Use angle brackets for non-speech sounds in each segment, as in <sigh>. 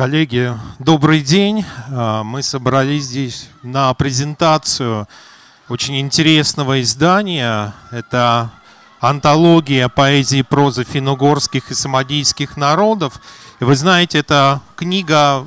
Коллеги, добрый день. А, мы собрались здесь на презентацию очень интересного издания. Это антология поэзии и прозы финно-угорских и самодийских народов. И вы знаете, это книга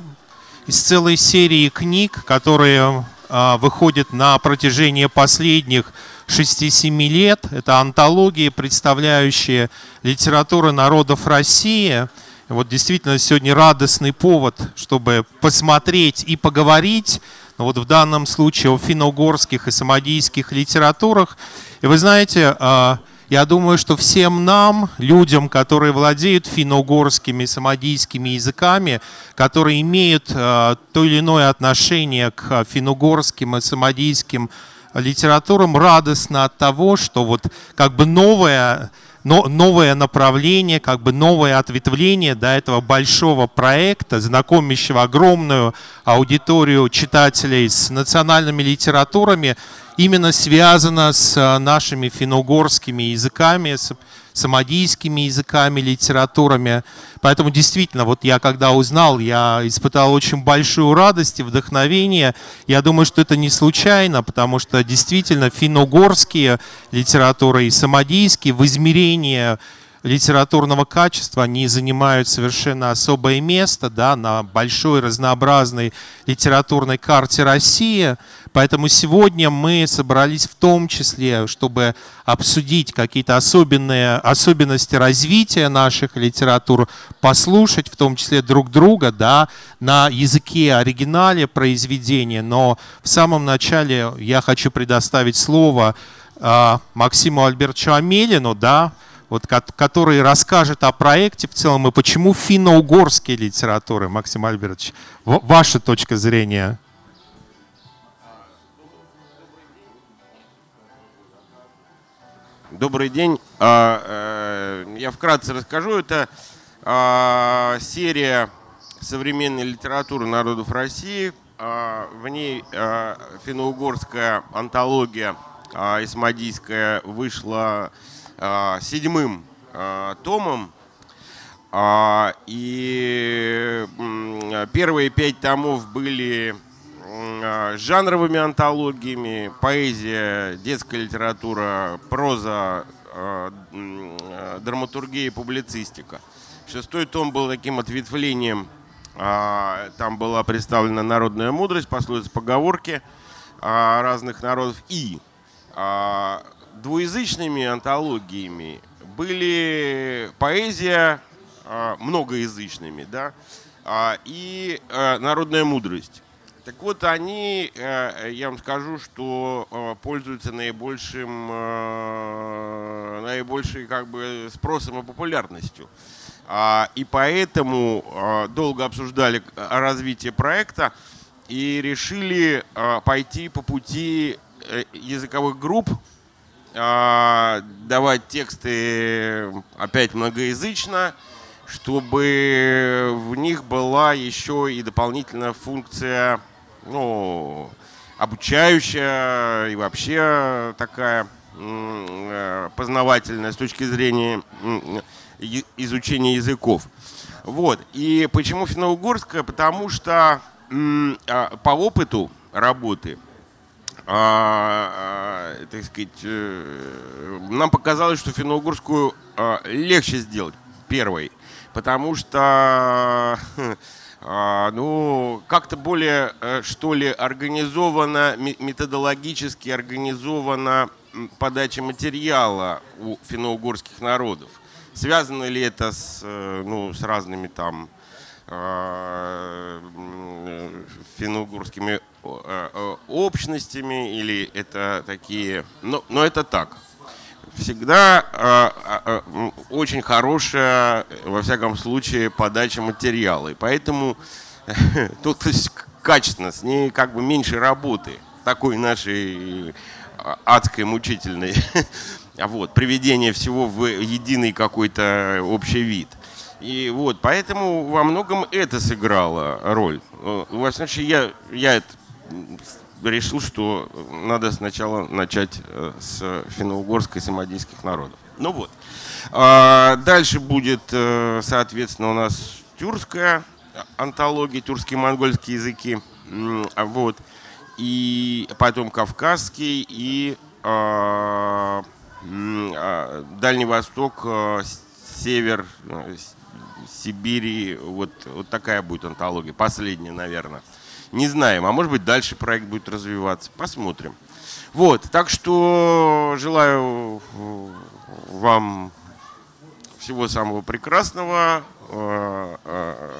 из целой серии книг, которые а, выходят на протяжении последних 6-7 лет. Это антологии, представляющие литературу народов России – вот действительно сегодня радостный повод, чтобы посмотреть и поговорить, ну вот в данном случае о финно-угорских и самодийских литературах. И вы знаете, а, я думаю, что всем нам, людям, которые владеют финно-угорскими и самодийскими языками, которые имеют а, то или иное отношение к финно-угорским и самодийским литературам, радостно от того, что вот как бы новая но, новое направление, как бы новое ответвление до этого большого проекта, знакомящего огромную аудиторию читателей с национальными литературами, именно связано с э, нашими финно-угорскими языками, с самодийскими языками, литературами. Поэтому действительно, вот я когда узнал, я испытал очень большую радость и вдохновение. Я думаю, что это не случайно, потому что действительно финно-угорские литературы и самодийские в измерении литературного качества, они занимают совершенно особое место да, на большой разнообразной литературной карте России. Поэтому сегодня мы собрались в том числе, чтобы обсудить какие-то особенные особенности развития наших литератур, послушать в том числе друг друга да, на языке оригинале произведения. Но в самом начале я хочу предоставить слово э, Максиму Альбертовичу Амелину, да, вот, который расскажет о проекте в целом и почему финно-угорские литературы, Максим Альбертович, ваша точка зрения. Добрый день. А, э, я вкратце расскажу. Это а, серия современной литературы народов России. А, в ней финно-угорская антология исмадийская вышла седьмым томом. И первые пять томов были а, жанровыми антологиями, поэзия, детская литература, проза, а, а, драматургия и публицистика. Шестой том был таким ответвлением. Там была представлена народная мудрость, пословицы, поговорки разных народов. И двуязычными антологиями были поэзия многоязычными, да, и народная мудрость. Так вот, они, э, я вам скажу, что э, пользуются наибольшим, э, наибольшей как бы спросом и популярностью. А, и поэтому долго обсуждали развитие проекта и решили пойти по пути языковых групп, давать тексты опять многоязычно, чтобы в них была еще и дополнительная функция ну, обучающая и вообще такая э, познавательная с точки зрения изучения языков. Вот. И почему финно-угорская? Потому что а, по опыту работы, а, а, так сказать, э, нам показалось, что финно-угорскую легче сделать первой, потому что <laughs> А, ну, как-то более, э, что ли, организовано, методологически организована подача материала у финно-угорских народов. Связано ли это с, э, ну, с разными там а, финно-угорскими э, общностями или это такие... Но, но это так всегда э, очень хорошая, во всяком случае, подача материала. И поэтому <laughs> тут качественно, с ней как бы меньше работы, такой нашей адской, мучительной. <laughs> Вот, приведение всего в единый какой-то общий вид. И вот, поэтому во многом это сыграло роль. Во всяком случае, я, я это решил, что надо сначала начать э, с финно-угорской самодийских народов. Ну вот. А, дальше будет, э, соответственно, у нас тюркская антологии тюркские монгольские языки. А вот. И потом кавказский и э, э, Дальний Восток, э, север Сибири. Вот, вот такая будет антология. Последняя, наверное. Не знаем. А может быть дальше проект будет развиваться. Посмотрим. Вот. Так что желаю вам всего самого прекрасного. Э, э,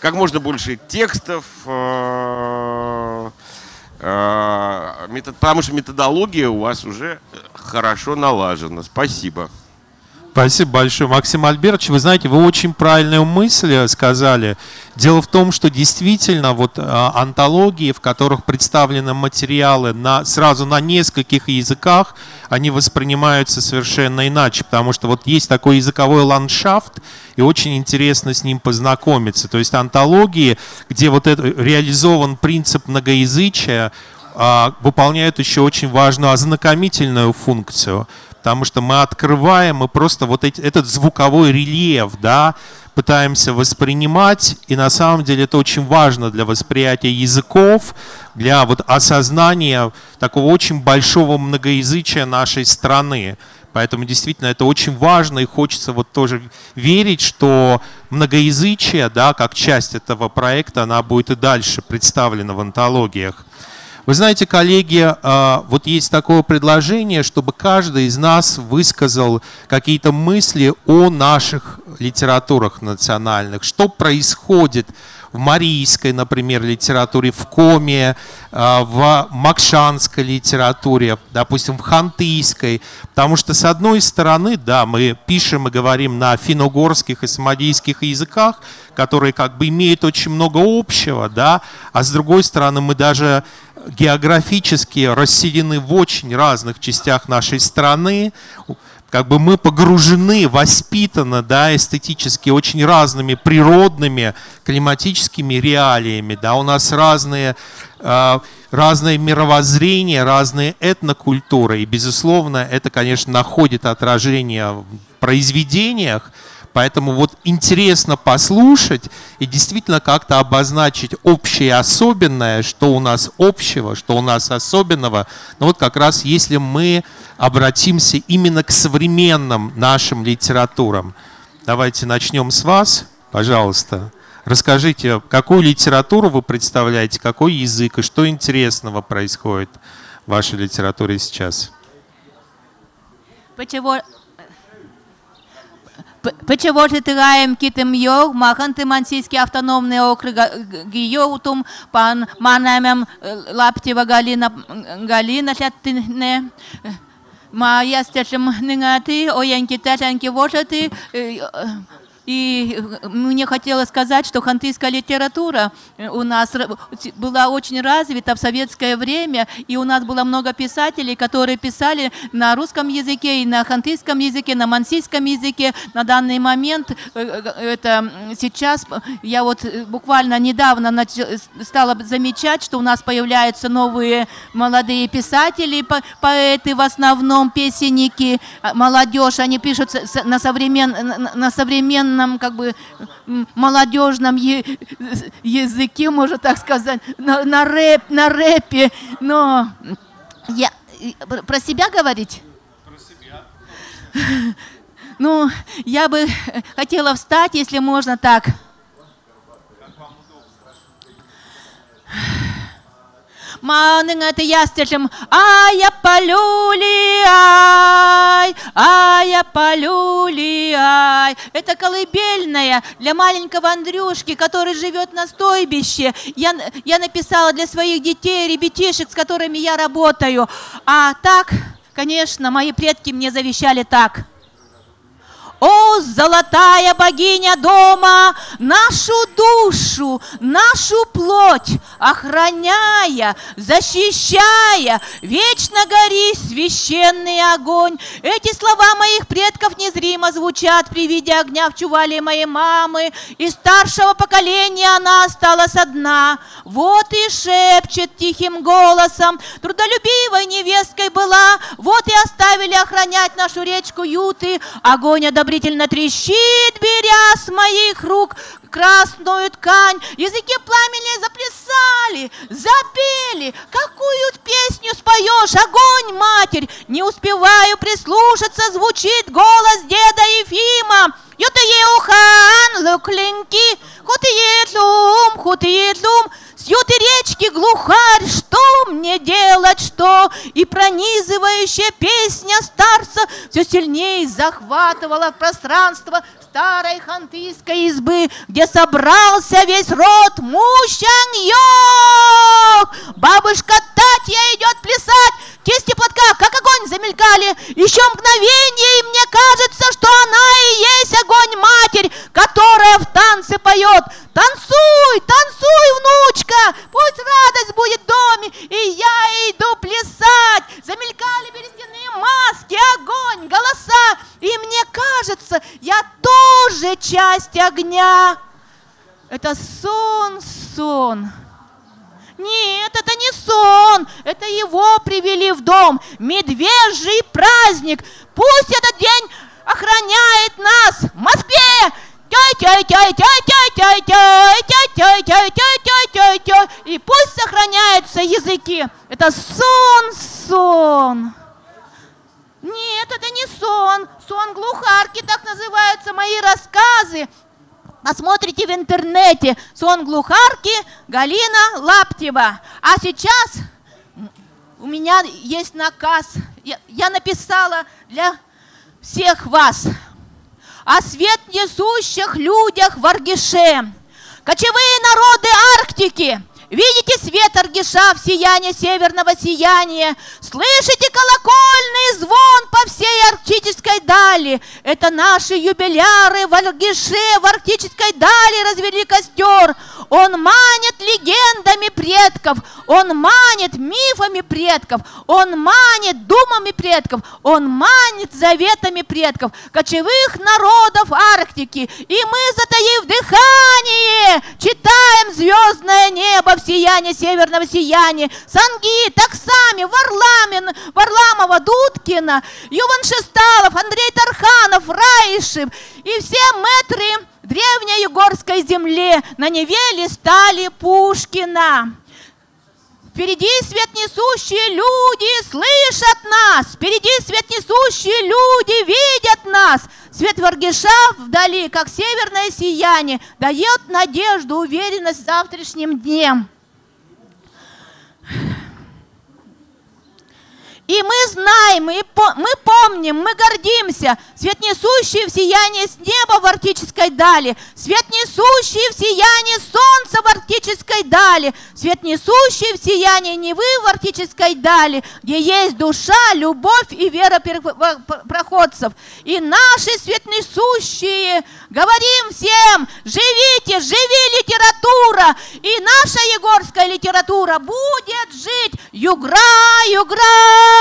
как можно больше текстов, э, потому что методология у вас уже хорошо налажена. Спасибо. Спасибо большое, Максим Альбертович. Вы знаете, вы очень правильную мысль сказали. Дело в том, что действительно вот а, антологии, в которых представлены материалы на, сразу на нескольких языках, они воспринимаются совершенно иначе, потому что вот есть такой языковой ландшафт, и очень интересно с ним познакомиться. То есть антологии, где вот это, реализован принцип многоязычия, а, выполняют еще очень важную ознакомительную функцию потому что мы открываем, мы просто вот эти, этот звуковой рельеф, да, пытаемся воспринимать, и на самом деле это очень важно для восприятия языков, для вот осознания такого очень большого многоязычия нашей страны. Поэтому действительно это очень важно, и хочется вот тоже верить, что многоязычие, да, как часть этого проекта, она будет и дальше представлена в антологиях. Вы знаете, коллеги, а, вот есть такое предложение, чтобы каждый из нас высказал какие-то мысли о наших литературах национальных, что происходит в марийской, например, литературе, в коме, а, в макшанской литературе, допустим, в хантыйской. Потому что, с одной стороны, да, мы пишем и говорим на финно-угорских и самодийских языках, которые как бы имеют очень много общего, да, а с другой стороны, мы даже географически расселены в очень разных частях нашей страны, как бы мы погружены, воспитаны, да, эстетически очень разными природными климатическими реалиями, да, у нас разные, э, разное мировоззрение, разные этнокультуры, и, безусловно, это, конечно, находит отражение в произведениях, Поэтому вот интересно послушать и действительно как-то обозначить общее особенное, что у нас общего, что у нас особенного. Но вот как раз если мы обратимся именно к современным нашим литературам. Давайте начнем с вас, пожалуйста. Расскажите, какую литературу вы представляете, какой язык и что интересного происходит в вашей литературе сейчас? Почему Почевожитыгаем китым йог, маханты мансийский автономный округ гиотум, пан манамем лаптева галина галина шаттыне. Ма ястешем ныгаты, оянки ташанки вожаты, и э, мне хотелось сказать, что хантыйская литература э, у нас была очень развита в советское время, и у нас было много писателей, которые писали на русском языке и на хантыйском языке, на мансийском языке. На данный момент, э, это сейчас, я вот буквально недавно стала замечать, что у нас появляются новые молодые писатели, поэты в основном, песенники, а, молодежь, они пишут на современ, на современном современном, как бы молодежном языке, можно так сказать, на, на, рэп, на рэпе, но я про себя говорить? Про <laughs> себя. Ну, я бы хотела встать, если можно так. Манын это ястежем, ай, я полюли, ай, ай, я полюли, ай. Это колыбельная для маленького Андрюшки, который живет на стойбище. Я, я написала для своих детей, ребятишек, с которыми я работаю. А так, конечно, мои предки мне завещали так – о, золотая богиня дома, нашу душу, нашу плоть, охраняя, защищая, вечно гори священный огонь. Эти слова моих предков незримо звучат при виде огня в чувале моей мамы. Из старшего поколения она осталась одна. Вот и шепчет тихим голосом, трудолюбивой невесткой была, вот и оставили охранять нашу речку Юты. Огонь одобряет одобрительно трещит, беря с моих рук красную ткань. Языки пламени заплясали, запели. Какую песню споешь, огонь, матерь? Не успеваю прислушаться, звучит голос деда Ефима. Ютые ухан, луклинки, хутые тлум, хутые тлум. С юты речки глухарь, что мне делать, что? И пронизывающая песня старца все сильнее захватывала пространство старой хантыйской избы, где собрался весь род мущан Бабушка Татья идет плясать, кисти платка, как огонь замелькали. Еще мгновение, и мне кажется, что она и есть огонь-матерь, которая в танце поет. Танцуй, танцуй, внучка, пусть радость будет в доме, и я иду плясать. Замелькали берестяные маски, огонь, голоса, и мне кажется, я тоже часть огня. Это сон, сон. Нет, это не сон, это его привели в дом. Медвежий праздник. Пусть этот день охраняет нас в Москве. И пусть сохраняются языки. Это сон, сон. Нет, это не сон. Сон глухарки, так называются мои рассказы. Посмотрите в интернете. Сон глухарки Галина Лаптева. А сейчас у меня есть наказ. Я, я написала для всех вас о свет несущих людях в Аргише. Кочевые народы Арктики – Видите свет Аргиша в сиянии северного сияния? Слышите колокольный звон по всей арктической дали? Это наши юбиляры в Аргише, в арктической дали развели костер. Он манит легендами предков, он манит мифами предков, он манит думами предков, он манит заветами предков, кочевых народов Арктики. И мы, затаив дыхание, читаем звездное небо в сиянии северного сияния. Санги, Таксами, Варламин, Варламова, Дудкина, Юван Шесталов, Андрей Тарханов, Раишев и все мэтры древней югорской земле на Неве стали Пушкина. Впереди свет несущие люди слышат нас. Впереди свет несущие люди видят нас. Свет Варгиша вдали, как северное сияние, дает надежду, уверенность в завтрашнем дне. И мы знаем, и по, мы помним, мы гордимся, свет несущий в сиянии с неба в арктической дали, свет несущий в сиянии солнца в арктической дали, свет несущий в сиянии Невы в арктической дали, где есть душа, любовь и вера проходцев. И наши свет несущие говорим всем, живите, живи литература, и наша егорская литература будет жить. Югра, югра,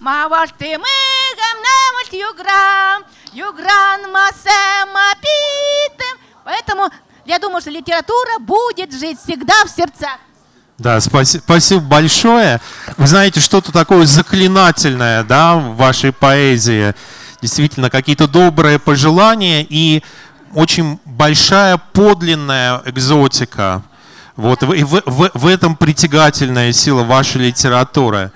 Мавашты мы гамнамать юграм, югран масема питем. Поэтому я думаю, что литература будет жить всегда в сердцах. Да, спасибо, спасибо большое. Вы знаете, что-то такое заклинательное, да, в вашей поэзии. Действительно, какие-то добрые пожелания и очень большая подлинная экзотика. Вот, и в, в, в этом притягательная сила вашей литературы.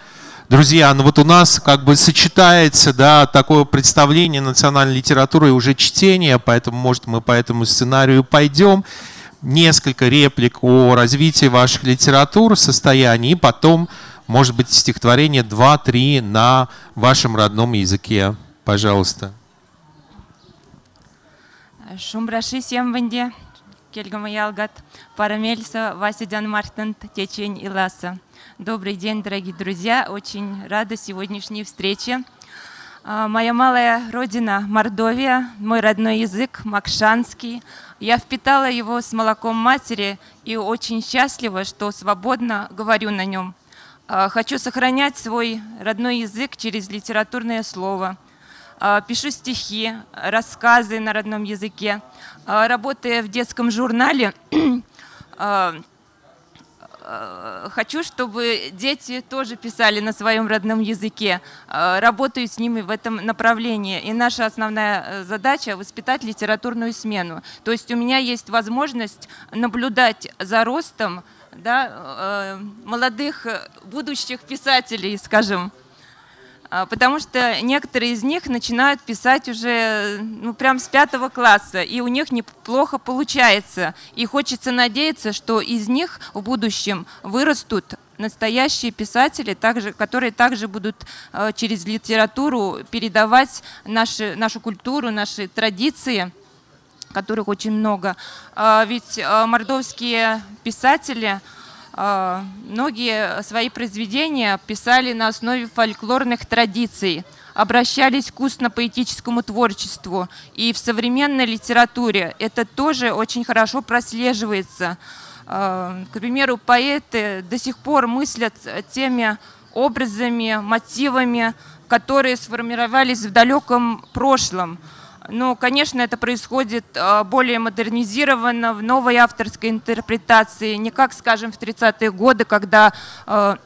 Друзья, ну вот у нас как бы сочетается, да, такое представление национальной литературы и уже чтение, поэтому, может, мы по этому сценарию пойдем. Несколько реплик о развитии ваших литератур, состоянии, и потом, может быть, стихотворение 2-3 на вашем родном языке. Пожалуйста. Шумбраши семвенде, кельгамаялгат, парамельса, Васидян Мартент, течень и ласа. Добрый день, дорогие друзья. Очень рада сегодняшней встрече. А, моя малая родина Мордовия, мой родной язык Макшанский. Я впитала его с молоком матери и очень счастлива, что свободно говорю на нем. А, хочу сохранять свой родной язык через литературное слово. А, пишу стихи, рассказы на родном языке. Работая в детском журнале, <clears throat> хочу, чтобы дети тоже писали на своем родном языке. Э, работаю с ними в этом направлении. И наша основная э, задача – воспитать литературную смену. То есть у меня есть возможность наблюдать за ростом да, молодых будущих писателей, скажем, потому что некоторые из них начинают писать уже ну, прям с пятого класса, и у них неплохо получается. И хочется надеяться, что из них в будущем вырастут настоящие писатели, также, которые также будут э, через литературу передавать наши, нашу культуру, наши традиции, которых очень много. Э, ведь мордовские писатели – а, многие свои произведения писали на основе фольклорных традиций, обращались к устно-поэтическому творчеству. И в современной литературе это тоже очень хорошо прослеживается. А, к примеру, поэты до сих пор мыслят теми образами, мотивами, которые сформировались в далеком прошлом. Ну, конечно, это происходит а, более модернизированно, в новой авторской интерпретации, не как, скажем, в 30-е годы, когда а,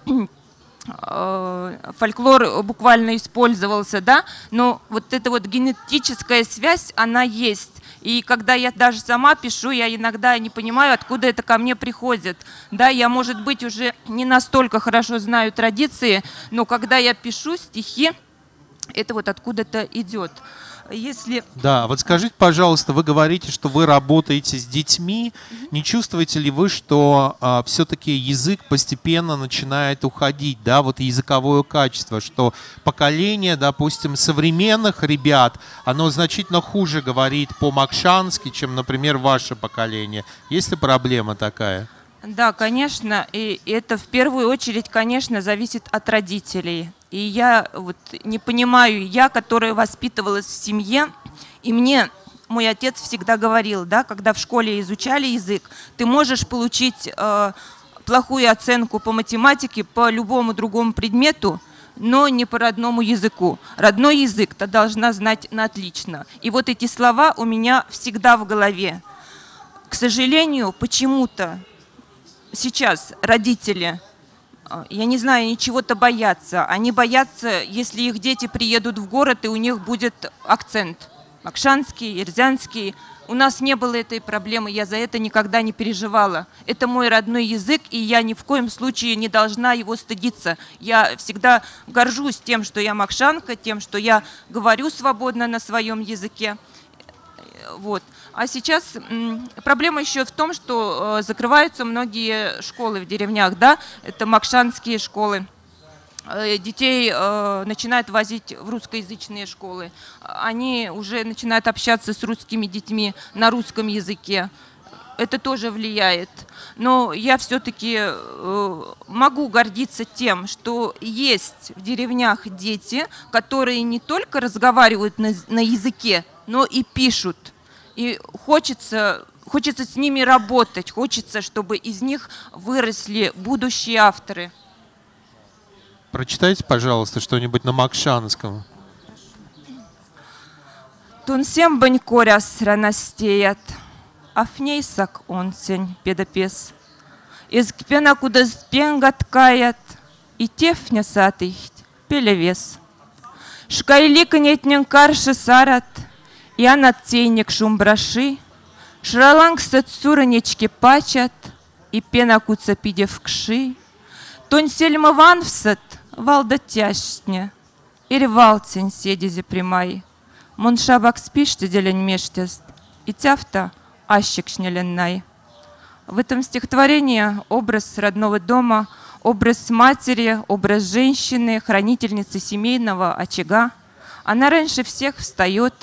а, фольклор буквально использовался, да, но вот эта вот генетическая связь, она есть. И когда я даже сама пишу, я иногда не понимаю, откуда это ко мне приходит. Да, я, может быть, уже не настолько хорошо знаю традиции, но когда я пишу стихи, это вот откуда-то идет если... Да, вот скажите, пожалуйста, вы говорите, что вы работаете с детьми. Mm-hmm. Не чувствуете ли вы, что а, все-таки язык постепенно начинает уходить, да, вот языковое качество, что поколение, допустим, современных ребят, оно значительно хуже говорит по-макшански, чем, например, ваше поколение. Есть ли проблема такая? Да, конечно, и это в первую очередь, конечно, зависит от родителей. И я вот не понимаю, я, которая воспитывалась в семье, и мне мой отец всегда говорил, да, когда в школе изучали язык, ты можешь получить э, плохую оценку по математике, по любому другому предмету, но не по родному языку. Родной язык ты должна знать на отлично. И вот эти слова у меня всегда в голове. К сожалению, почему-то сейчас родители, а, я не знаю, они чего-то боятся. Они боятся, если их дети приедут в город, и у них будет акцент. Макшанский, Ирзянский. У нас не было этой проблемы, я за это никогда не переживала. Это мой родной язык, и я ни в коем случае не должна его стыдиться. Я всегда горжусь тем, что я макшанка, тем, что я говорю свободно на своем языке. Вот. А сейчас проблема еще в том, что э, закрываются многие школы в деревнях, да, это макшанские школы. Э, детей э, начинают возить в русскоязычные школы. Они уже начинают общаться с русскими детьми на русском языке. Это тоже влияет. Но я все-таки могу гордиться тем, что есть в деревнях дети, которые не только разговаривают на, на языке, но и пишут. И хочется, хочется с ними работать, хочется, чтобы из них выросли будущие авторы. Прочитайте, пожалуйста, что-нибудь на макшанском. Тунсем банькоряс ранастеят, афнейсак онсень педопес. Из кпена куда спенга ткаят, и тефня сатыхт пелевес. Шкайлик нетнен карши сарат — я над шум браши, Шраланг суранечки пачат, И пена куца пидев кши, Тонь сельма ванвсат, валда тящня, И ревалцень седези примай. Мон шабак спиште делень мештест, И тяфта ащик шнеленнай. В этом стихотворении образ родного дома, образ матери, образ женщины, хранительницы семейного очага. Она раньше всех встает,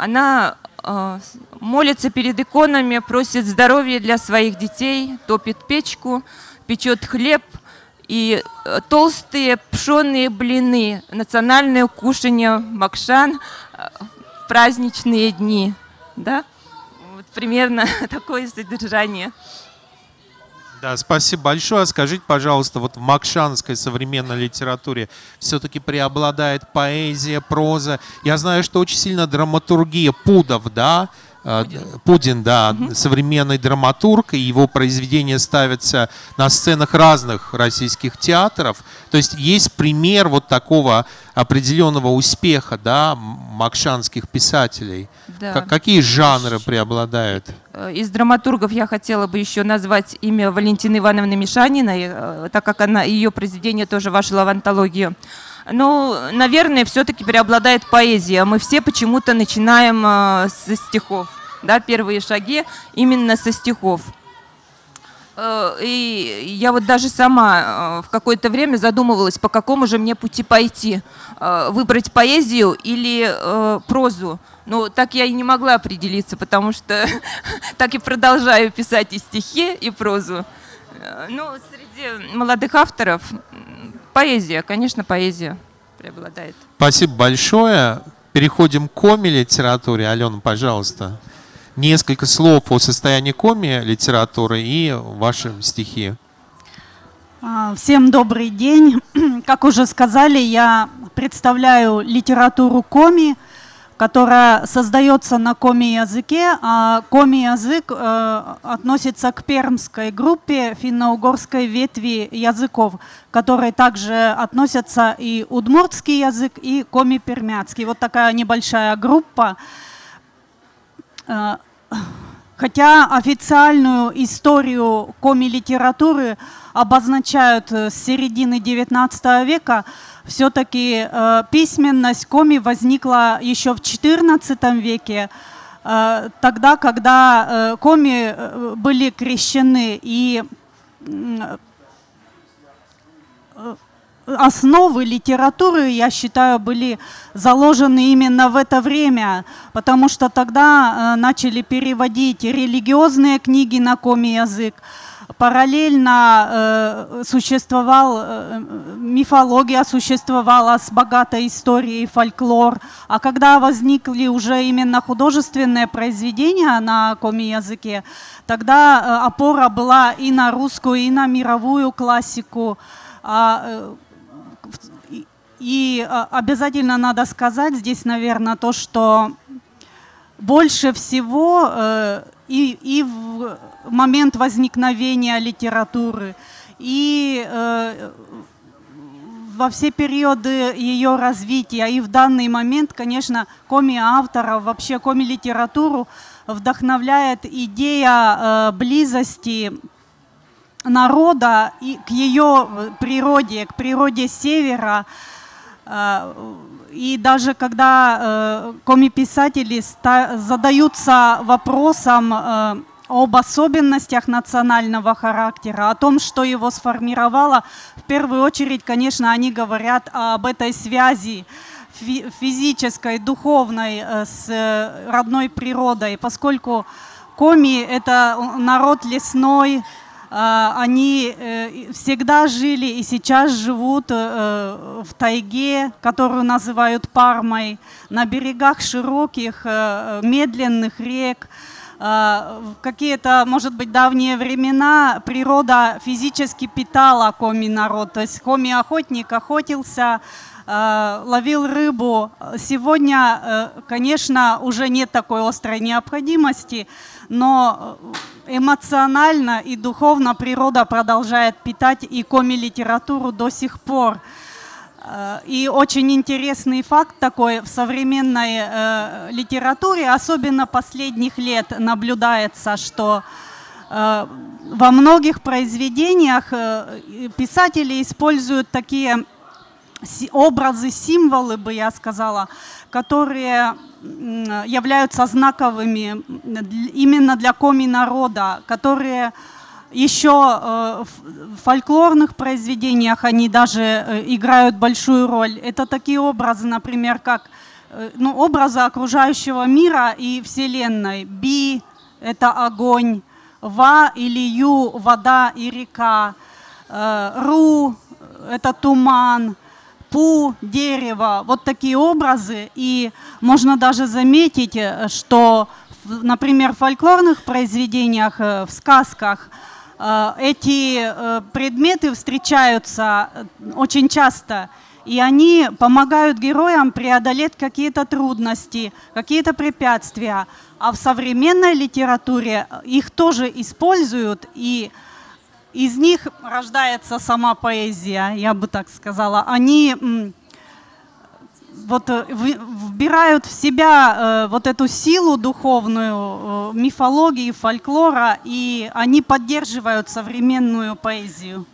она э, молится перед иконами, просит здоровья для своих детей, топит печку, печет хлеб и э, толстые пшеные блины, национальное кушание Макшан э, в праздничные дни. Да? Вот примерно <laughs> такое содержание. Да, спасибо большое. Скажите, пожалуйста, вот в макшанской современной литературе все-таки преобладает поэзия, проза. Я знаю, что очень сильно драматургия пудов, да, Э, Пудин, да, современный драматург, и его произведения ставятся на сценах разных российских театров. То есть есть пример вот такого определенного успеха, да, макшанских писателей. Да. Как- какие жанры преобладают? Э, Из драматургов я хотела бы еще назвать имя Валентины Ивановны Мишаниной, э, так как она, ее произведение тоже вошло в антологию. Ну, наверное, все-таки преобладает поэзия. Мы все почему-то начинаем э, со стихов. Да, первые шаги именно со стихов. Э, И я вот даже сама э, в какое-то время задумывалась, по какому же мне пути пойти. Э, Выбрать поэзию или прозу. Но так я и не могла определиться, потому что <laughs> так и продолжаю писать и стихи, и прозу. Ну, среди молодых авторов поэзия, конечно, поэзия преобладает. Спасибо большое. Переходим к коми-литературе. Алена, пожалуйста, несколько слов о состоянии коми-литературы и ваши стихи. А, Всем добрый день. <clears throat> Как уже сказали, я представляю литературу коми, которая создается на коми-языке, а коми-язык э, относится к пермской группе финно-угорской ветви языков, к которой также относятся и удмуртский язык, и коми-пермяцкий. Вот такая небольшая группа. Э, Хотя официальную историю коми-литературы обозначают э, с середины XIX века, все-таки э, письменность коми возникла еще в XIV веке, тогда, когда коми были крещены и основы литературы, я считаю, были заложены именно в это время, потому что тогда э, начали переводить религиозные книги на коми-язык. Параллельно э, существовал, э, мифология существовала с богатой историей, фольклор. А когда возникли уже именно художественные произведения на коми-языке, тогда опора была и на русскую, и на мировую классику. А, и- а, обязательно надо сказать здесь, наверное, то, что больше всего э, и, и в момент возникновения литературы, и э, во все периоды ее развития, и в данный момент, конечно, коми-авторов, вообще коми-литературу вдохновляет идея э, близости народа и к ее э, природе, к природе севера. Э, И даже когда э, коми-писатели задаются вопросом э, об особенностях национального характера, о том, что его сформировало, в первую очередь, конечно, они говорят об этой связи фи- физической, духовной э, с родной природой, поскольку коми – это народ лесной, а, они э, всегда жили и сейчас живут э, в тайге, которую называют Пармой, на берегах широких, э, медленных рек. А, В какие-то, может быть, давние времена природа физически питала коми-народ. То есть коми-охотник охотился, э, ловил рыбу. Сегодня, э, конечно, уже нет такой острой необходимости, но э, эмоционально и духовно природа продолжает питать и коми-литературу до сих пор. Э, И очень интересный факт такой в современной э, литературе, особенно последних лет, наблюдается, что во многих произведениях писатели используют такие образы, символы, бы я сказала, которые являются знаковыми именно для коми-народа, которые еще э, в фольклорных произведениях они даже э, играют большую роль. Это такие образы, например, как э, ну, образы окружающего мира и Вселенной. Би – это огонь, Ва или Ю – вода и река, Ру – это туман, Пу – дерево. Вот такие образы. И можно даже заметить, э, что, например, в фольклорных произведениях, э, в сказках – э, эти предметы встречаются очень часто. И они помогают героям преодолеть какие-то трудности, какие-то препятствия. А в современной литературе их тоже используют, и из них рождается сама поэзия, я бы так сказала. Они вот э, вбирают в себя э, вот эту силу духовную э, мифологии, фольклора, и они поддерживают современную поэзию.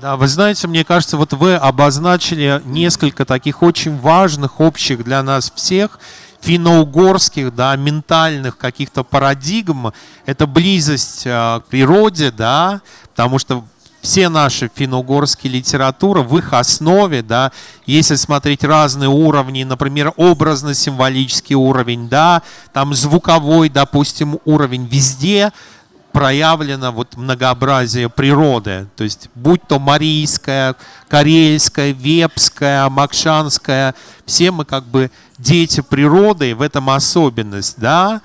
Да, вы знаете, мне кажется, вот вы обозначили несколько таких очень важных, общих для нас всех финно-угорских, да, ментальных каких-то парадигм. Это близость к природе, да, потому что все наши финно-угорские литературы в их основе, да, если смотреть разные уровни, например, образно-символический уровень, да, там звуковой, допустим, уровень, везде проявлено вот многообразие природы, то есть будь то марийская, карельская, вепская, макшанская, все мы как бы дети природы, в этом особенность, да,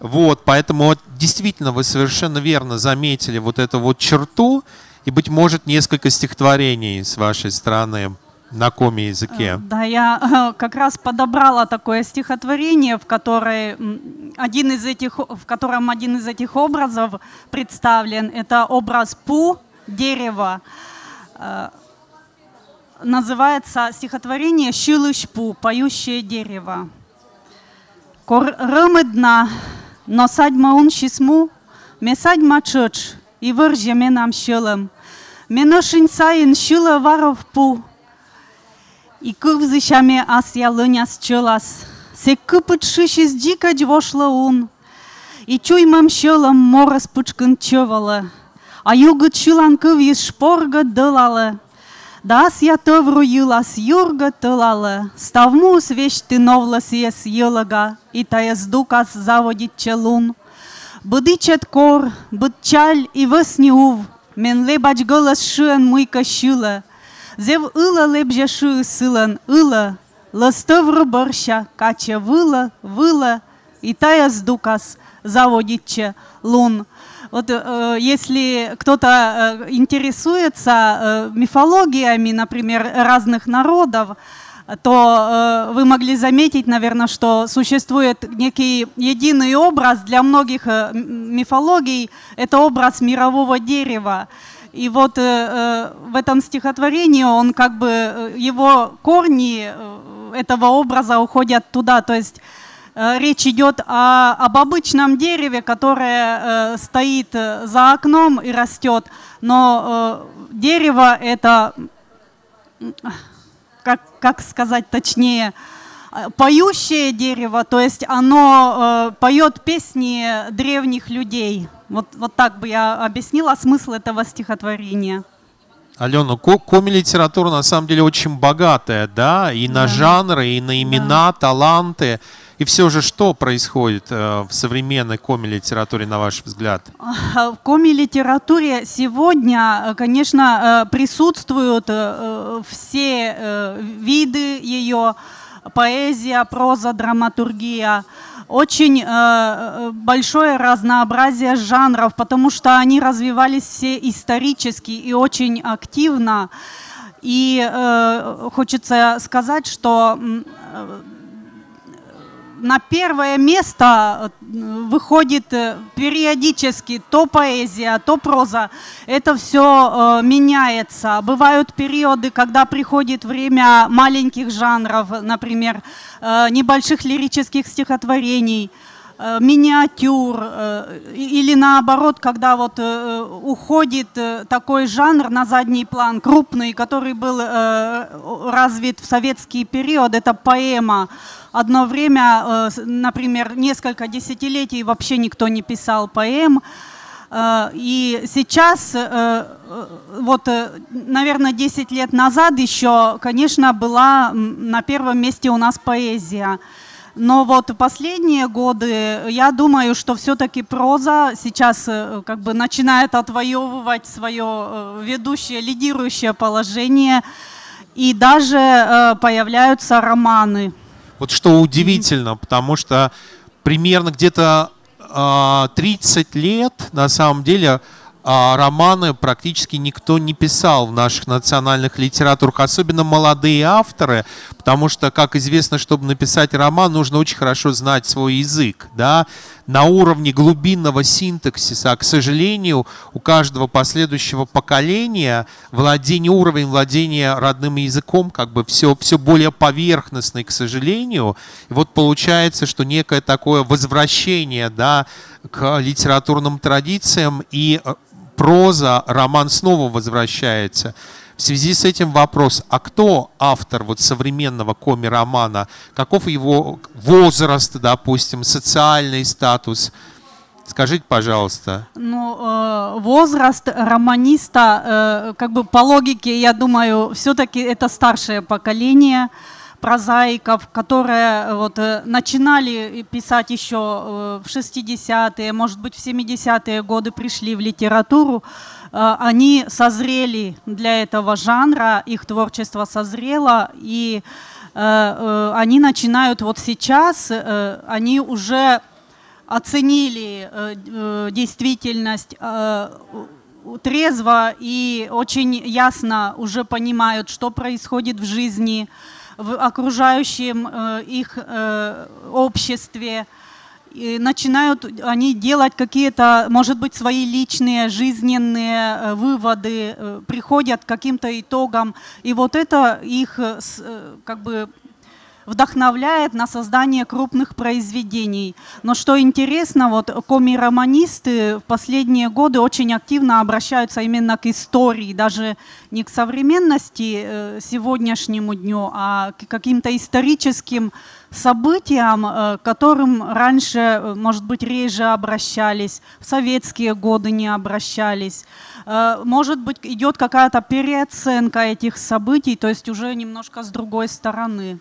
вот, поэтому действительно вы совершенно верно заметили вот эту вот черту, и, быть может, несколько стихотворений с вашей стороны на коме языке. Э, да, я как раз подобрала такое стихотворение, в, которой один из этих, в котором один из этих образов представлен. Это образ Пу, дерева. Э, называется стихотворение «Щилыш-пу», «Поющее дерево». Рымыдна, но садьма ун шисму, месадьма чыч, и вырже нам щылым. Меношин сайын щылы варов пу. И кывзыщами ас я лыняс чылас. Се кыпыт шишис дика двошлы ун. И чуймам щылым морос пучкын чывалы. А югыт чылан кывис шпорга дылалы. Дас я тывру юлас юрга тылалы. Ставмус вещь ты новлас ес йылыга. И таяс дукас заводит челун. Быдичет кор, быдчаль и высни ув, мен лебач голос шуен муйка щула. Зев ыла лебжа шу сылан ыла, ластовру борща, кача выла, выла, и тая сдукас заводитче лун. Вот э, если кто-то э, интересуется э, мифологиями, например, разных народов, то э, вы могли заметить, наверное, что существует некий единый образ для многих э, мифологий. Это образ мирового дерева. И вот э, э в этом стихотворении он как бы, э, его корни этого образа уходят туда. То есть речь идет о, об обычном дереве, которое стоит за окном и растет. Но дерево это как, как сказать точнее, поющее дерево, то есть оно поет песни древних людей. Вот, вот так бы я объяснила смысл этого стихотворения. Алена, коми-литература на самом деле очень богатая, да, и на да. жанры, и на имена, да. таланты. И все же что происходит э, в современной коми-литературе, на ваш взгляд? В коми-литературе сегодня, э, конечно, э, присутствуют все виды ее, поэзия, проза, драматургия очень э, большое разнообразие жанров, потому что они развивались все исторически и очень активно. И э, хочется сказать, что на первое место э, выходит э, периодически то поэзия, то проза. Это все э, меняется. Бывают периоды, когда приходит время маленьких жанров, например, небольших лирических стихотворений, миниатюр, э, или наоборот, когда вот э, уходит э, такой жанр на задний план, крупный, который был э, развит в советский период, это поэма Одно время, э, например, несколько десятилетий вообще никто не писал поэм. Э, и сейчас, э, вот, наверное, 10 лет назад еще, конечно, была на первом месте у нас поэзия. Но вот последние годы, я думаю, что все-таки проза сейчас как бы начинает отвоевывать свое ведущее, лидирующее положение. И даже появляются романы. Вот что удивительно, потому что примерно где-то э, а, 30 лет на самом деле а, романы практически никто не писал в наших национальных литературах, особенно молодые авторы, потому что, как известно, чтобы написать роман, нужно очень хорошо знать свой язык, да, на уровне глубинного синтаксиса, а, к сожалению, у каждого последующего поколения владение, уровень владения родным языком как бы все, все более поверхностный, к сожалению. И вот получается, что некое такое возвращение да, к литературным традициям и э, проза, роман снова возвращается. В связи с этим вопрос, а кто автор вот современного коми-романа? Каков его возраст, допустим, социальный статус? Скажите, пожалуйста. Ну, э, возраст романиста, э, как бы по логике, я думаю, все-таки это старшее поколение прозаиков, которые вот, э, начинали писать еще э, в 60-е, может быть, в 70-е годы пришли в литературу, э, они созрели для этого жанра, их творчество созрело, и они начинают вот сейчас, они уже оценили действительность трезво и очень ясно уже понимают, что происходит в жизни, в окружающем э, их э, обществе. И начинают они делать какие-то, может быть, свои личные жизненные э, выводы, приходят к каким-то итогам. И вот это их как бы вдохновляет на создание крупных произведений. Но что интересно, вот коми-романисты в последние годы очень активно обращаются именно к истории, даже не к современности э, сегодняшнему дню, а к каким-то историческим событиям, э, к которым раньше, э, может быть, реже обращались, в советские годы не обращались. Может быть, идет какая-то переоценка этих событий, то есть уже немножко с другой стороны.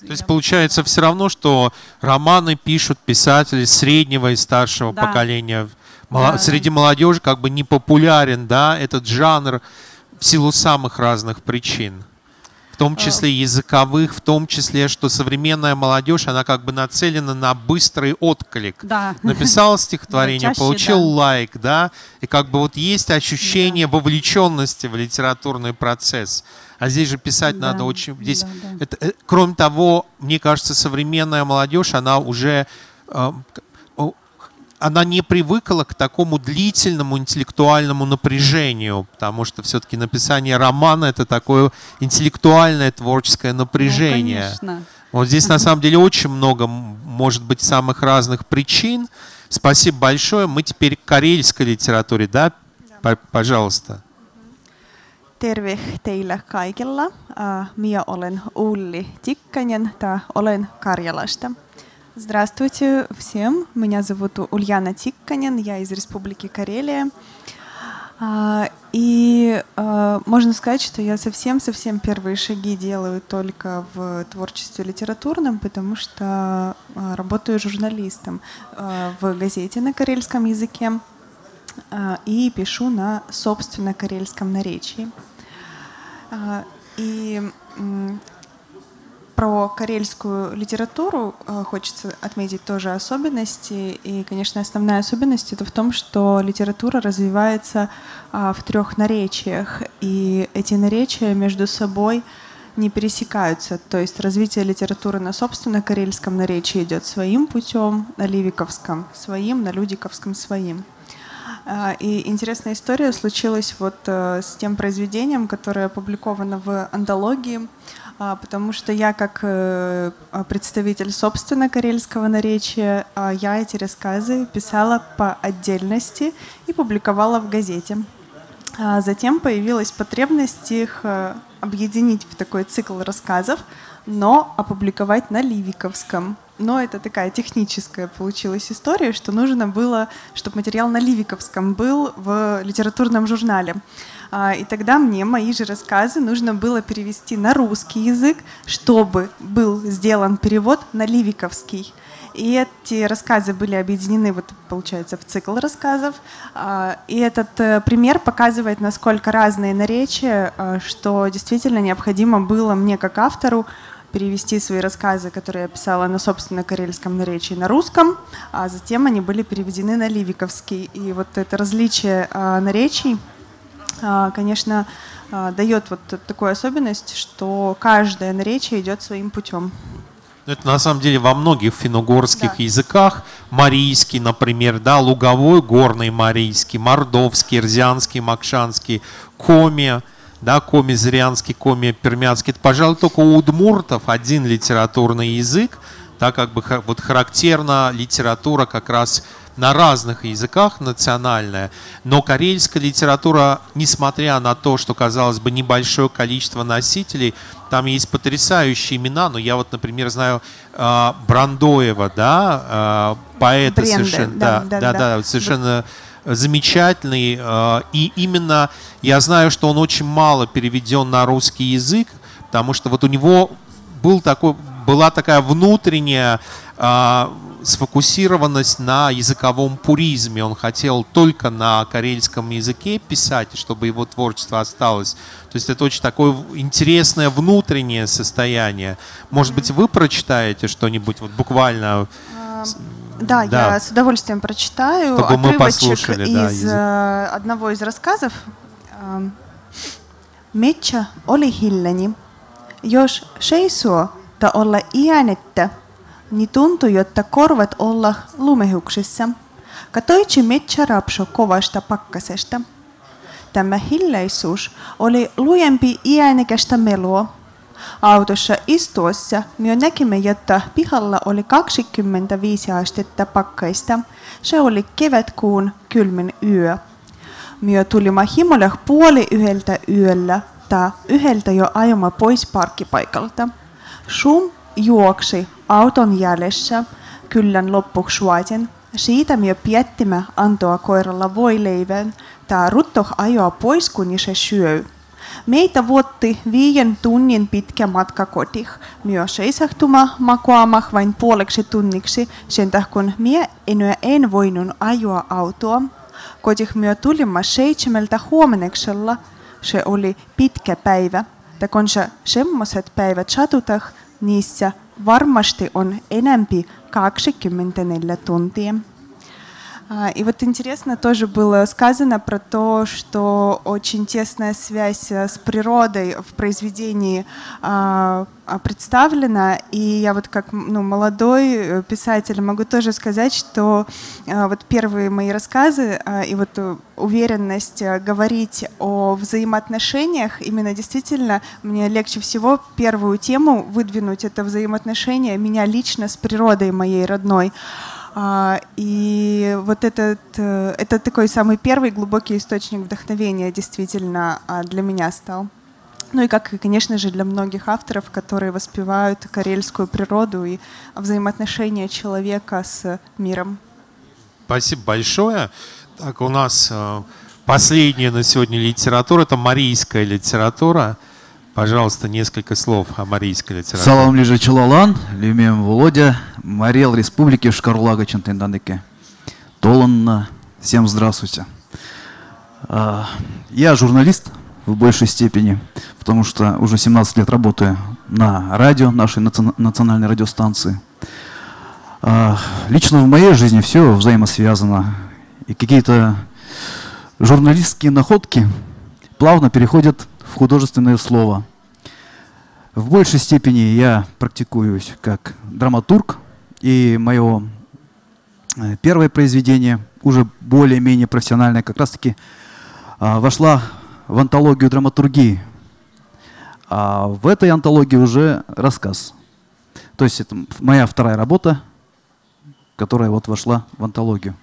То есть получается все равно, что романы пишут писатели среднего и старшего да. поколения. Да, Среди молодежи как бы не популярен, да, этот жанр в силу самых разных причин. В том числе языковых, в том числе, что современная молодежь, она как бы нацелена на быстрый отклик. Да. Написал <laughs> стихотворение, чаще, получил да. лайк, да, и как бы вот есть ощущение да. вовлеченности в литературный процесс. А здесь же писать да, надо очень... Здесь, да, да. Это, э, кроме того, мне кажется, современная молодежь, она уже... Она не привыкла к такому длительному интеллектуальному напряжению, потому что все-таки написание романа это такое интеллектуальное творческое напряжение. Ну, вот здесь на самом деле очень много, может быть, самых разных причин. Спасибо большое. Мы теперь к карельской литературе, да? да. Пожалуйста. Terve teillä kaikilla. Minä olen Ulli Tikkanen, tai olen Karjalasta. Здравствуйте всем. Меня зовут Ульяна Тикканин, я из Республики Карелия. И можно сказать, что я совсем-совсем первые шаги делаю только в творчестве литературном, потому что работаю журналистом в газете на карельском языке и пишу на собственно карельском наречии. А, и про карельскую литературу а, хочется отметить тоже особенности. И, конечно, основная особенность это в том, что литература развивается а, в трех наречиях, и эти наречия между собой не пересекаются. То есть развитие литературы на собственно карельском наречии идет своим путем, на ливиковском своим, на людиковском своим. А, и интересная история случилась вот э, с тем произведением, которое опубликовано в антологии, а, потому что я как э, представитель собственно карельского наречия, а, я эти рассказы писала по отдельности и публиковала в газете. Затем появилась потребность их э, объединить в такой цикл рассказов, но опубликовать на Ливиковском но это такая техническая получилась история, что нужно было, чтобы материал на Ливиковском был в литературном журнале. А, и тогда мне мои же рассказы нужно было перевести на русский язык, чтобы был сделан перевод на ливиковский. И эти рассказы были объединены, вот, получается, в цикл рассказов. А, и этот э, пример показывает, насколько разные наречия, а, что действительно необходимо было мне как автору перевести свои рассказы, которые я писала на собственно карельском наречии, на русском, а затем они были переведены на ливиковский. И вот это различие а, наречий, а, конечно, а, дает вот такую особенность, что каждое наречие идет своим путем. Это на самом деле во многих финно-угорских да. языках. Марийский, например, да, луговой, горный марийский, мордовский, эрзианский, макшанский, коми, да, коми зырянский, коми пермянский. Это, пожалуй, только у удмуртов один литературный язык, да, как бы вот характерна литература как раз на разных языках национальная, но карельская литература, несмотря на то, что, казалось бы, небольшое количество носителей, там есть потрясающие имена, но я вот, например, знаю э, Брандоева, да, э, поэта Бренда, совершенно, да, да, да, да, да совершенно замечательный, э, и именно я знаю, что он очень мало переведен на русский язык, потому что вот у него был такой, была такая внутренняя э, сфокусированность на языковом пуризме. Он хотел только на карельском языке писать, чтобы его творчество осталось. То есть это очень такое интересное внутреннее состояние. Может быть, вы прочитаете что-нибудь вот буквально? Да, да, я с удовольствием прочитаю Чтобы мы послушали, из да, язык. одного из рассказов. Меча oli hilleni, jos seisoo ta olla iänettä niin tuntui, että korvat olla lumehuksissa. Katoitsi metsä rapso kovasta pakkasesta. Tämä hiljaisuus oli lujempi iänekästä melua. Autossa istuessa myö näkimme, että pihalla oli 25 astetta pakkaista. Se oli kevätkuun kylmin yö. Myö tulimme himolle puoli yhdeltä yöllä tai yhdeltä jo ajoma pois parkkipaikalta. Shum juoksi auton jäljessä kyllän loppuksi Siitä me piettimme antoa koiralla voileivän, tää rutto ajoa pois kun se syö. Meitä vuotti viien tunnin pitkä matka kotih. Myös seisahtuma makuamah vain puoleksi tunniksi, sen kun mie enää en voinut ajoa autoa. Kotih myö tulimme seitsemältä huomeneksella. Se oli pitkä päivä. Ja kun se semmoiset päivät satutah, niissä varmasti on enempi 24 tuntia. И вот интересно тоже было сказано про то, что очень тесная связь с природой в произведении а, представлена. И я вот как ну, молодой э, писатель могу тоже сказать, что а, вот первые мои рассказы а, и вот уверенность говорить о взаимоотношениях, именно действительно мне легче всего первую тему выдвинуть, это взаимоотношения меня лично с природой моей родной. А, и вот этот, э, это такой самый первый глубокий источник вдохновения действительно а, для меня стал. Ну и как, конечно же, для многих авторов, которые воспевают карельскую природу и взаимоотношения человека с миром. Спасибо большое. Так, у нас э, последняя на сегодня литература, это марийская литература. Пожалуйста, несколько слов о марийской литературе. Салам лиже Чулалан, Люмем Володя, Мариэл Республики Шкарлага Чантендандыке. Толанна, всем здравствуйте. А, я журналист в большей степени, потому что уже 17 лет работаю на радио, нашей национальной радиостанции. А, лично в моей жизни все взаимосвязано. И какие-то журналистские находки плавно переходят в художественное слово. В большей степени я практикуюсь как драматург, и мое э, первое произведение, уже более-менее профессиональное, как раз-таки а, вошла в антологию драматургии. А в этой антологии уже рассказ. То есть это моя вторая работа, которая вот вошла в антологию.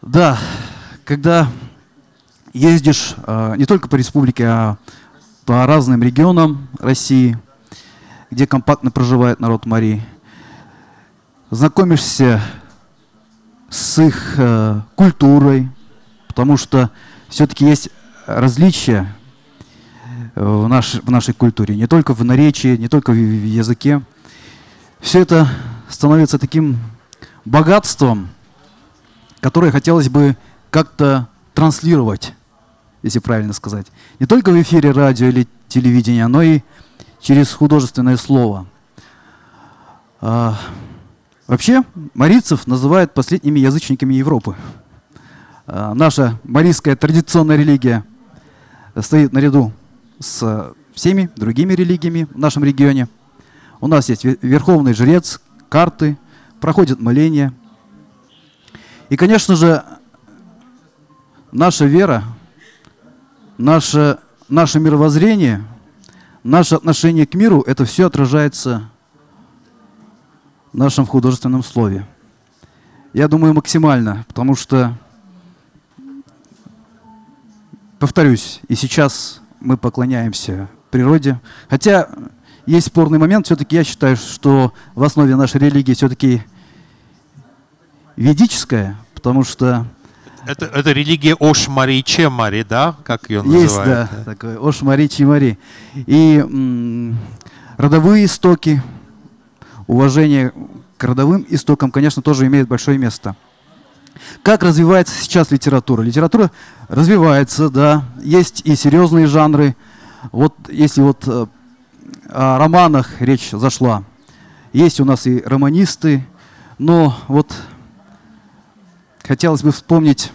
Да, когда ездишь э, не только по республике, а по разным регионам России, где компактно проживает народ Марии. Знакомишься с их э, культурой, потому что все-таки есть различия в, наш, в нашей культуре, не только в наречии, не только в, в языке. Все это становится таким богатством, которое хотелось бы как-то транслировать если правильно сказать. Не только в эфире радио или телевидения, но и через художественное слово. А, вообще, марийцев называют последними язычниками Европы. А, наша марийская традиционная религия стоит наряду с всеми другими религиями в нашем регионе. У нас есть верховный жрец, карты, проходит моление. И, конечно же, наша вера, наше, наше мировоззрение, наше отношение к миру, это все отражается в нашем художественном слове. Я думаю, максимально, потому что, повторюсь, и сейчас мы поклоняемся природе. Хотя есть спорный момент, все-таки я считаю, что в основе нашей религии все-таки ведическая, потому что... Это, это религия Ошмари Чемари, да? Как ее называют? Есть, да, да. такой Ошмари Чемари. И м, родовые истоки, уважение к родовым истокам, конечно, тоже имеет большое место. Как развивается сейчас литература? Литература развивается, да. Есть и серьезные жанры. Вот если вот э, о романах речь зашла, есть у нас и романисты, но вот хотелось бы вспомнить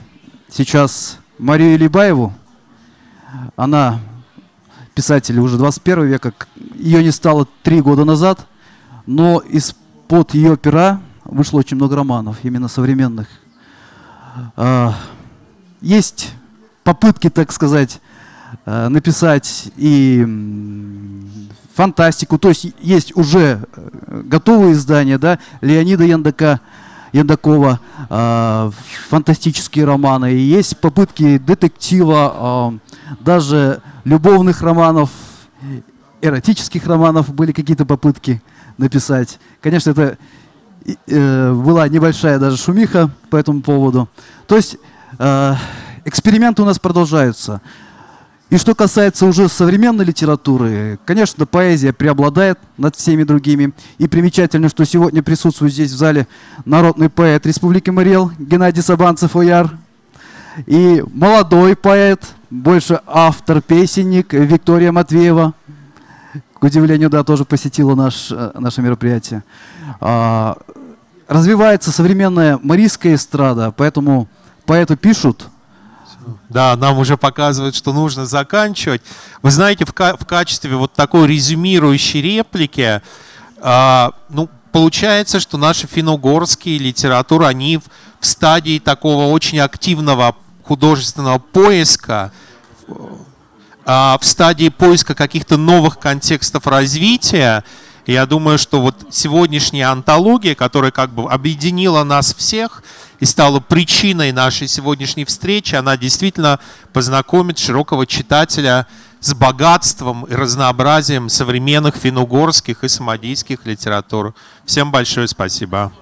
сейчас Марию Либаеву. Она писатель уже 21 века. Ее не стало три года назад, но из-под ее пера вышло очень много романов, именно современных. А, есть попытки, так сказать, э, написать и фантастику, то есть есть уже э, готовые издания, да, Леонида Яндака, Яндакова, э, фантастические романы, есть попытки детектива, э, даже любовных романов, эротических романов были какие-то попытки написать. Конечно, это э, была небольшая даже шумиха по этому поводу. То есть э, эксперименты у нас продолжаются. И что касается уже современной литературы, конечно, поэзия преобладает над всеми другими. И примечательно, что сегодня присутствует здесь в зале народный поэт Республики Мариэл Геннадий Сабанцев-Ояр. И молодой поэт, больше автор, песенник Виктория Матвеева. К удивлению, да, тоже посетила наш, э, наше мероприятие. А, развивается современная марийская эстрада, поэтому поэту пишут – да, нам уже показывают, что нужно заканчивать. Вы знаете, в, ка- в качестве вот такой резюмирующей реплики, э, ну, получается, что наши финно-угорские литературы, они в, в стадии такого очень активного художественного поиска, э, в стадии поиска каких-то новых контекстов развития. Я думаю, что вот сегодняшняя антология, которая как бы объединила нас всех и стала причиной нашей сегодняшней встречи, она действительно познакомит широкого читателя с богатством и разнообразием современных финно-угорских и самодийских литератур. Всем большое спасибо.